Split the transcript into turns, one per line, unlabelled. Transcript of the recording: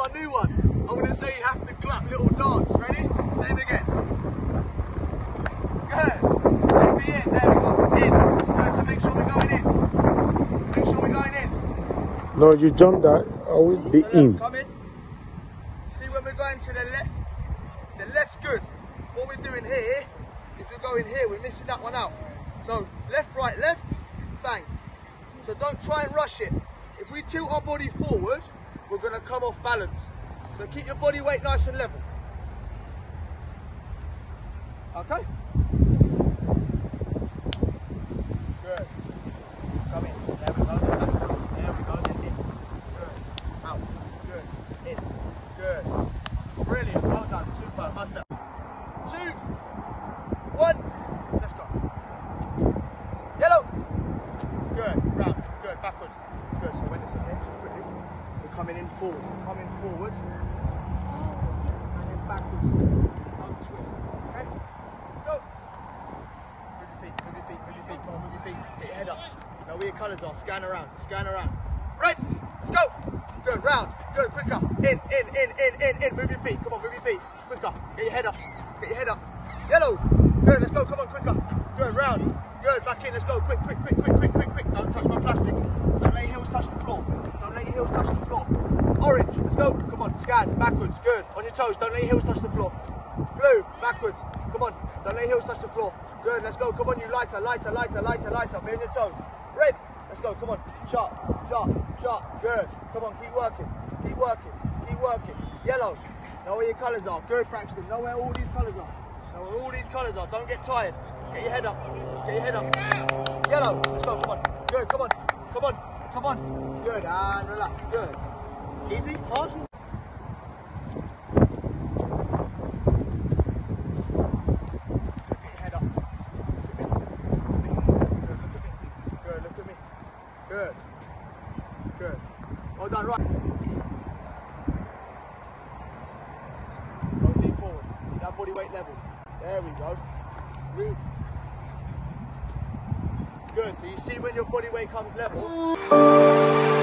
my new one. I'm going to say you have to clap little dance. Ready? Same again. Good. Feet in. There we go. In. Good. So make sure we're going in. Make sure we're going in.
No, you jump that. Always be
So
in.
come in. See when we're going to the left, the left's good. What we're doing here is we're going here, we're missing that one out. So left, right, left, bang. So don't try and rush it. If we tilt our body forward, we're gonna come off balance. So keep your body weight nice and level. Okay? Good. Come in. There we go. There we go. Good. Out. Good. In. Good. Brilliant. Well done. Two. One. Let's go. Yellow. Good. Round. Good. Backwards. Good. So when it's in here, coming in forward. Coming forward. And then backwards. Don't twist. Okay? Go. Move your feet. Move your feet. Move your feet. Come on. Move your feet. Get your head up. Know where your colours are. Scan around. Scan around. Right. Let's go. Good. Round. Good. Quicker. In. In. In. In. In. In. Move your feet. Come on. Move your feet. Quicker. Get your head up. Get your head up. Yellow. Good. Let's go. Come on. Quicker. Good. Round. Good. Back in. Let's go. Quick. Quick. Quick. Quick. Quick. Quick. Quick. Don't touch my plastic. Don't let your heels touch the floor. Don't let your heels touch the floor. Orange. Let's go. Come on. Scan. Backwards. Good. On your toes. Don't let your heels touch the floor. Blue. Backwards. Come on. Don't let your heels touch the floor. Good. Let's go. Come on. You lighter. Lighter. Lighter. Lighter. Lighter. Be on your toes. Red. Let's go. Come on. Sharp. Sharp. Sharp. Good. Come on. Keep working. Keep working. Keep working. Yellow. Know where your colours are. Good, Braxton. Know where all these colours are. Know where all these colours are. Don't get tired. Get your head up. Get your head up. Yellow. Let's go. Come on. Good. Come on. Come on. Come on. Good. And relax. Good. Easy. Hard. Good. Good. Well done. Right. Go deep forward. That body weight level. There we go. Move. Good. So you see when your body weight comes level.